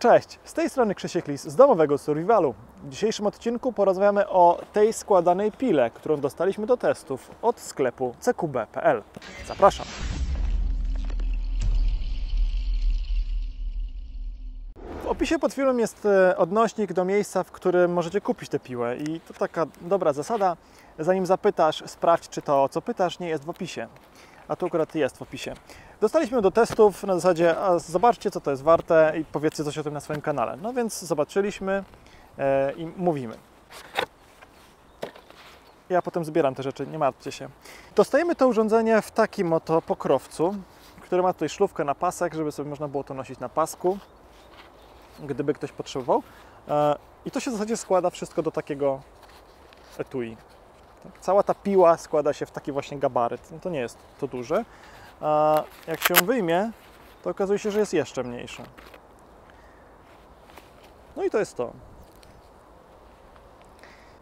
Cześć, z tej strony Krzysiek Lis z domowego survivalu. W dzisiejszym odcinku porozmawiamy o tej składanej pile, którą dostaliśmy do testów od sklepu cqb.pl. Zapraszam. W opisie pod filmem jest e, odnośnik do miejsca, w którym możecie kupić tę piłę i to taka dobra zasada. Zanim zapytasz, sprawdź, czy to, co pytasz, nie jest w opisie. A tu akurat jest w opisie. Dostaliśmy do testów na zasadzie, a zobaczcie, co to jest warte i powiedzcie coś o tym na swoim kanale. No więc zobaczyliśmy e, i mówimy. Ja potem zbieram te rzeczy, nie martwcie się. Dostajemy to urządzenie w takim oto pokrowcu, który ma tutaj szlufkę na pasek, żeby sobie można było to nosić na pasku, gdyby ktoś potrzebował. E, I to się w zasadzie składa wszystko do takiego etui. Tak, Cała ta piła składa się w taki właśnie gabaryt. No to nie jest to duże. A jak się wyjmie, to okazuje się, że jest jeszcze mniejsze. No i to jest to.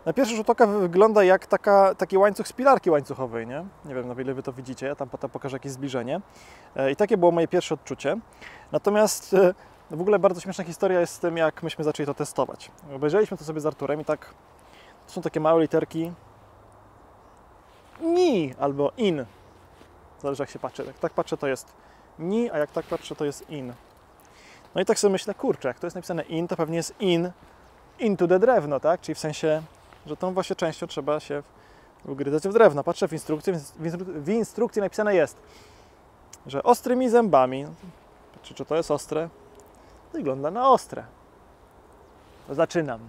Na pierwszy rzut oka wygląda jak taka, taki łańcuch z pilarki łańcuchowej, nie? Nie wiem, na ile Wy to widzicie, ja tam potem pokażę jakieś zbliżenie. E, I takie było moje pierwsze odczucie. Natomiast e, w ogóle bardzo śmieszna historia jest z tym, jak myśmy zaczęli to testować. Obejrzeliśmy to sobie z Arturem i tak, to są takie małe literki ni albo in. Zależy jak się patrzy. Jak tak patrzę to jest ni, a jak tak patrzę to jest in. No i tak sobie myślę, kurczę, jak to jest napisane in, to pewnie jest in into the drewno, tak? Czyli w sensie, że tą właśnie częścią trzeba się ugryzać w drewno. Patrzę w instrukcji, w instru- w instrukcji napisane jest, że ostrymi zębami. Czy, czy to jest ostre? Wygląda na ostre. Zaczynam.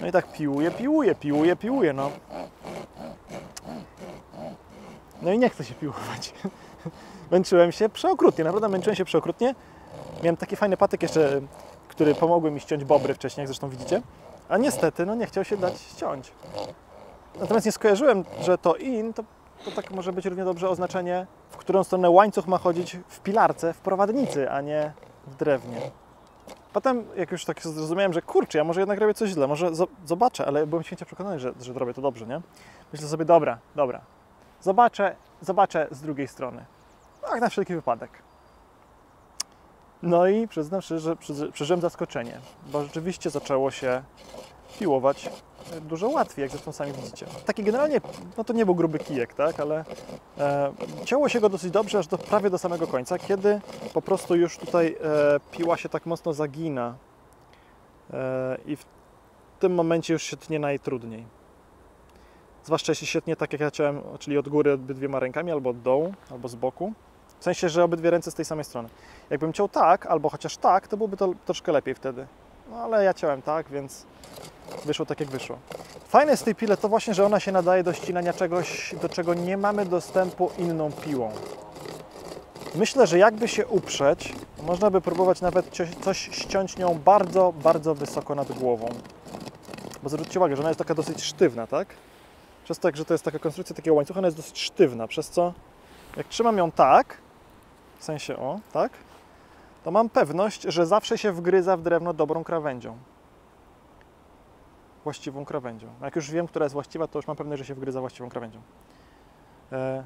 No i tak piłuję, piłuję, piłuję, piłuję, no. No i nie chcę się piłować. Męczyłem się przeokrutnie, naprawdę męczyłem się przeokrutnie. Miałem taki fajny patyk jeszcze, który pomogły mi ściąć bobry wcześniej, jak zresztą widzicie. A niestety, no nie chciał się dać ściąć. Natomiast nie skojarzyłem, że to in, to, to tak może być równie dobrze oznaczenie, w którą stronę łańcuch ma chodzić w pilarce, w prowadnicy, a nie w drewnie. Potem, jak już tak zrozumiałem, że kurczę, ja może jednak robię coś źle, może zo- zobaczę, ale byłem święcie przekonany, że, że robię to dobrze, nie? Myślę sobie, dobra, dobra, zobaczę, zobaczę z drugiej strony. Tak, na wszelki wypadek. No i przyznam że przeży- przeżyłem zaskoczenie, bo rzeczywiście zaczęło się piłować dużo łatwiej, jak zresztą sami widzicie. Taki generalnie, no to nie był gruby kijek, tak, ale e, się go dosyć dobrze, aż do, prawie do samego końca, kiedy po prostu już tutaj e, piła się tak mocno zagina e, i w tym momencie już się tnie najtrudniej. Zwłaszcza jeśli się tnie tak, jak ja chciałem, czyli od góry obydwiema rękami, albo od dołu, albo z boku. W sensie, że obydwie ręce z tej samej strony. Jakbym ciął tak, albo chociaż tak, to byłoby to troszkę lepiej wtedy. No ale ja ciąłem tak, więc wyszło tak, jak wyszło. Fajne z tej pile to właśnie, że ona się nadaje do ścinania czegoś, do czego nie mamy dostępu inną piłą. Myślę, że jakby się uprzeć, można by próbować nawet coś, ściąć nią bardzo, bardzo wysoko nad głową. Bo zwróćcie uwagę, że ona jest taka dosyć sztywna, tak? Przez to, że to jest taka konstrukcja takiego łańcucha, ona jest dosyć sztywna, przez co jak trzymam ją tak, w sensie o, tak, to mam pewność, że zawsze się wgryza w drewno dobrą krawędzią. Właściwą krawędzią. Jak już wiem, która jest właściwa, to już mam pewność, że się wgryza właściwą krawędzią. E,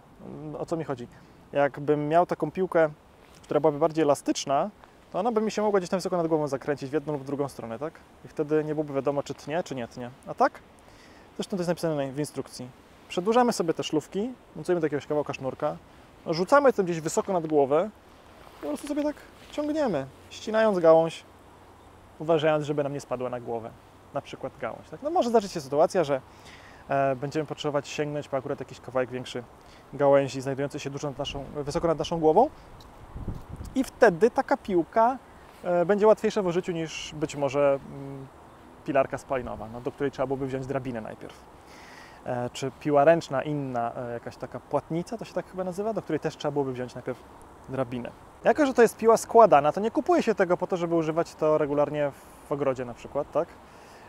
o co mi chodzi? Jakbym miał taką piłkę, która byłaby bardziej elastyczna, to ona by mi się mogła gdzieś tam wysoko nad głową zakręcić w jedną lub w drugą stronę, tak? I wtedy nie byłoby wiadomo, czy tnie, czy nie tnie. A tak? Zresztą to jest napisane w instrukcji. Przedłużamy sobie te szlufki, montujemy do jakiegoś kawałka sznurka, no, rzucamy to gdzieś wysoko nad głowę i po prostu sobie tak ciągniemy, ścinając gałąź, uważając, żeby nam nie spadła na głowę, na przykład gałąź. Tak? No może zdarzyć się sytuacja, że e, będziemy potrzebować sięgnąć po akurat jakiś kawałek większy gałęzi znajdujący się dużo nad naszą, wysoko nad naszą głową i wtedy taka piłka e, będzie łatwiejsza w użyciu niż być może mm, pilarka spalinowa, no, do której trzeba byłoby wziąć drabinę najpierw. E, czy piła ręczna inna, jakaś taka płatnica, to się tak chyba nazywa, do której też trzeba byłoby wziąć najpierw drabinę. Jako, że to jest piła składana, to nie kupuje się tego po to, żeby używać to regularnie w ogrodzie na przykład, tak?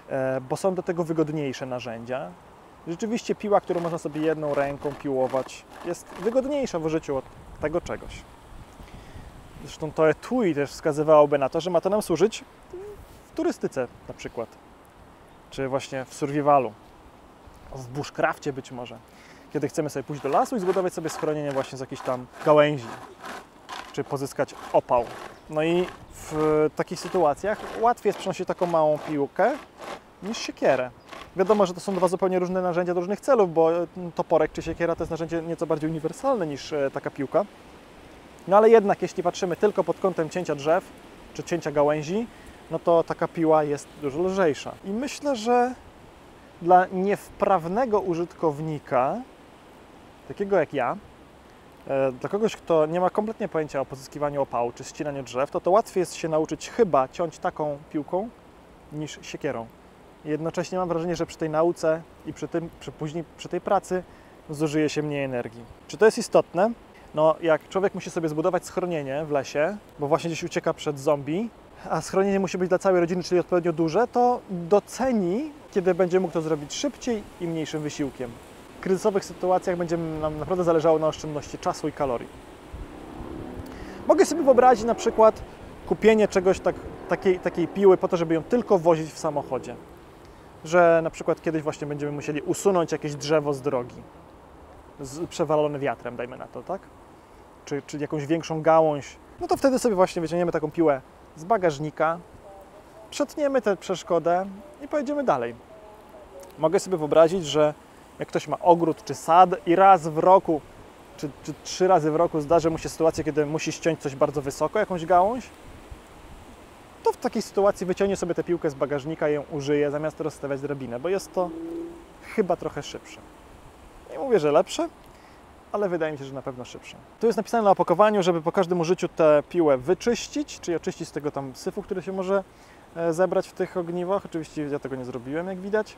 E, Bo są do tego wygodniejsze narzędzia. Rzeczywiście piła, którą można sobie jedną ręką piłować, jest wygodniejsza w użyciu od tego czegoś. Zresztą to etui też wskazywałoby na to, że ma to nam służyć w turystyce na przykład, czy właśnie w survivalu, w bushcrafcie być może, kiedy chcemy sobie pójść do lasu i zbudować sobie schronienie właśnie z jakichś tam gałęzi. Czy pozyskać opał. No i w takich sytuacjach łatwiej jest przenosić taką małą piłkę niż siekierę. Wiadomo, że to są dwa zupełnie różne narzędzia do różnych celów, bo toporek czy siekiera to jest narzędzie nieco bardziej uniwersalne niż e, taka piłka. No ale jednak, jeśli patrzymy tylko pod kątem cięcia drzew czy cięcia gałęzi, no to taka piła jest dużo lżejsza. I myślę, że dla niewprawnego użytkownika, takiego jak ja, e, dla kogoś, kto nie ma kompletnie pojęcia o pozyskiwaniu opału czy ścinaniu drzew, to to łatwiej jest się nauczyć chyba ciąć taką piłką niż siekierą. Jednocześnie mam wrażenie, że przy tej nauce i przy, tym, przy później przy tej pracy zużyje się mniej energii. Czy to jest istotne? No, jak człowiek musi sobie zbudować schronienie w lesie, bo właśnie gdzieś ucieka przed zombie, a schronienie musi być dla całej rodziny, czyli odpowiednio duże, to doceni, kiedy będzie mógł to zrobić szybciej i mniejszym wysiłkiem. Kryzysowych sytuacjach będzie nam naprawdę zależało na oszczędności czasu i kalorii. Mogę sobie wyobrazić na przykład kupienie czegoś tak, takiej, takiej piły po to, żeby ją tylko wozić w samochodzie że na przykład kiedyś właśnie będziemy musieli usunąć jakieś drzewo z drogi, z, przewalone wiatrem, dajmy na to, tak? Czy, czy jakąś większą gałąź, no to wtedy sobie właśnie wyciągniemy taką piłę z bagażnika, przetniemy tę przeszkodę i pojedziemy dalej. Mogę sobie wyobrazić, że jak ktoś ma ogród czy sad i raz w roku, czy, czy trzy razy w roku zdarzy mu się sytuacja, kiedy musi ściąć coś bardzo wysoko, jakąś gałąź, to w takiej sytuacji wyciągnie sobie tę piłkę z bagażnika i ją użyje, zamiast rozstawiać drabinę, bo jest to chyba trochę szybsze. Nie mówię, że lepsze, ale wydaje mi się, że na pewno szybsze. Tu jest napisane na opakowaniu, żeby po każdym użyciu tę piłę wyczyścić, czyli oczyścić z tego tam syfu, który się może e, zebrać w tych ogniwach. Oczywiście ja tego nie zrobiłem, jak widać.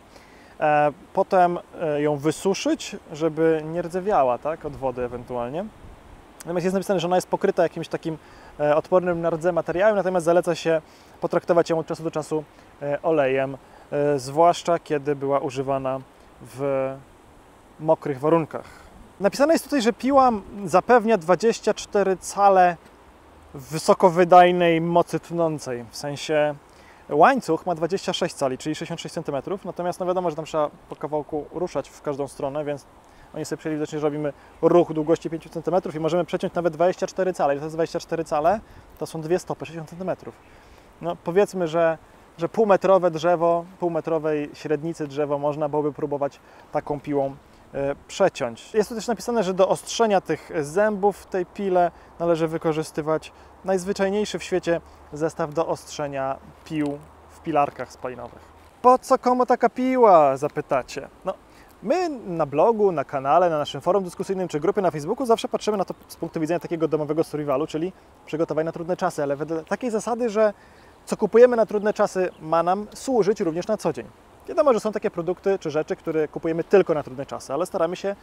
E, potem e, ją wysuszyć, żeby nie rdzewiała tak, od wody ewentualnie. Natomiast jest napisane, że ona jest pokryta jakimś takim E, odpornym na rdze materiałem, natomiast zaleca się potraktować ją od czasu do czasu olejem, zwłaszcza kiedy była używana w mokrych warunkach. Napisane jest tutaj, że piła zapewnia 24 cale wysokowydajnej mocy tnącej, w sensie łańcuch ma 26 cali, czyli 66 cm, natomiast no wiadomo, że tam trzeba po kawałku ruszać w każdą stronę, więc oni sobie widocznie, że robimy ruch długości 5 cm i możemy przeciąć nawet 24 cale. I to jest 24 cale, to są dwie stopy, 60 cm. No powiedzmy, że, że półmetrowe drzewo, półmetrowej średnicy drzewo można byłoby próbować taką piłą przeciąć. Jest tu też napisane, że do ostrzenia tych zębów w tej pile należy wykorzystywać najzwyczajniejszy w świecie zestaw do ostrzenia pił w pilarkach spalinowych. Po co komu taka piła, zapytacie? No, My na blogu, na kanale, na naszym forum dyskusyjnym czy grupie na Facebooku zawsze patrzymy na to z punktu widzenia takiego domowego survivalu, czyli przygotowania na trudne czasy, ale wedle takiej zasady, że co kupujemy na trudne czasy ma nam służyć również na co dzień. Wiadomo, że są takie produkty czy rzeczy, które kupujemy tylko na trudne czasy, ale staramy się,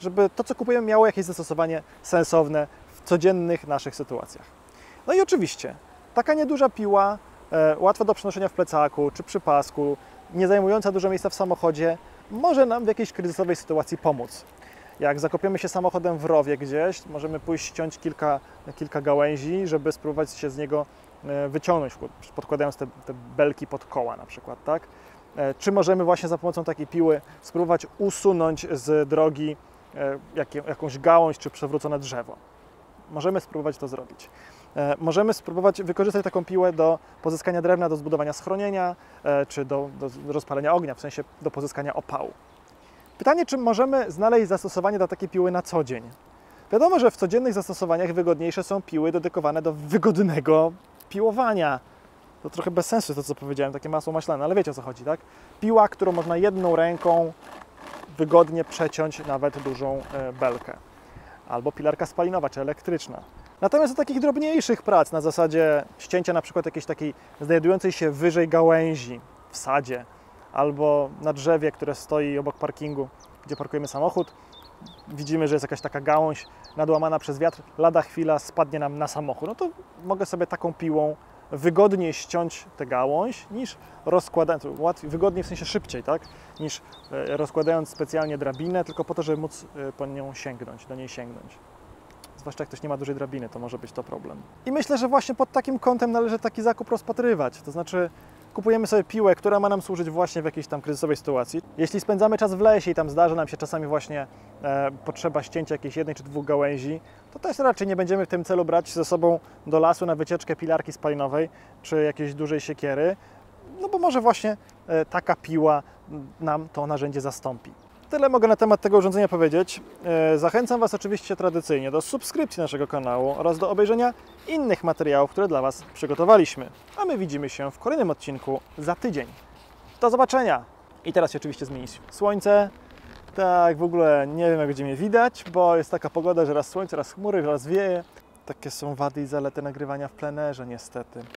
żeby to, co kupujemy, miało jakieś zastosowanie sensowne w codziennych naszych sytuacjach. No i oczywiście, taka nieduża piła, e, łatwa do przenoszenia w plecaku czy przy pasku, nie zajmująca dużo miejsca w samochodzie, może nam w jakiejś kryzysowej sytuacji pomóc. Jak zakopiemy się samochodem w rowie gdzieś, możemy pójść ściąć kilka, kilka gałęzi, żeby spróbować się z niego e, wyciągnąć, podkładając te, te belki pod koła na przykład, tak? E, czy możemy właśnie za pomocą takiej piły spróbować usunąć z drogi e, jakąś gałąź czy przewrócone drzewo? Możemy spróbować to zrobić. E, możemy spróbować wykorzystać taką piłę do pozyskania drewna, do zbudowania schronienia, czy do, do rozpalenia ognia, w sensie do pozyskania opału. Pytanie, czy możemy znaleźć zastosowanie dla takiej piły na co dzień? Wiadomo, że w codziennych zastosowaniach wygodniejsze są piły dedykowane do wygodnego piłowania. To trochę bez sensu to, co powiedziałem, takie masło maślane, ale wiecie o co chodzi, tak? Piła, którą można jedną ręką wygodnie przeciąć nawet dużą e, belkę. Albo pilarka spalinowa, czy elektryczna. Natomiast do takich drobniejszych prac, na zasadzie ścięcia na przykład jakiejś takiej znajdującej się wyżej gałęzi w sadzie albo na drzewie, które stoi obok parkingu, gdzie parkujemy samochód, widzimy, że jest jakaś taka gałąź nadłamana przez wiatr, lada chwila spadnie nam na samochód, no to mogę sobie taką piłą wygodniej ściąć tę gałąź niż rozkładając, łatwiej, wygodniej w sensie szybciej, tak, niż e, rozkładając specjalnie drabinę, tylko po to, żeby móc e, po nią sięgnąć, do niej sięgnąć zwłaszcza jak ktoś nie ma dużej drabiny, to może być to problem. I myślę, że właśnie pod takim kątem należy taki zakup rozpatrywać. To znaczy, kupujemy sobie piłę, która ma nam służyć właśnie w jakiejś tam kryzysowej sytuacji. Jeśli spędzamy czas w lesie i tam zdarzy nam się czasami właśnie e, potrzeba ścięcia jakiejś jednej czy dwóch gałęzi, to też raczej nie będziemy w tym celu brać ze sobą do lasu na wycieczkę pilarki spalinowej czy jakiejś dużej siekiery, no bo może właśnie e, taka piła nam to narzędzie zastąpi. Tyle mogę na temat tego urządzenia powiedzieć. E, Zachęcam Was oczywiście tradycyjnie do subskrypcji naszego kanału oraz do obejrzenia innych materiałów, które dla Was przygotowaliśmy. A my widzimy się w kolejnym odcinku za tydzień. Do zobaczenia! I teraz się oczywiście zmieni słońce. Tak, w ogóle nie wiem jak będzie mnie widać, bo jest taka pogoda, że raz słońce, raz chmury, raz wieje. Takie są wady i zalety nagrywania w plenerze niestety.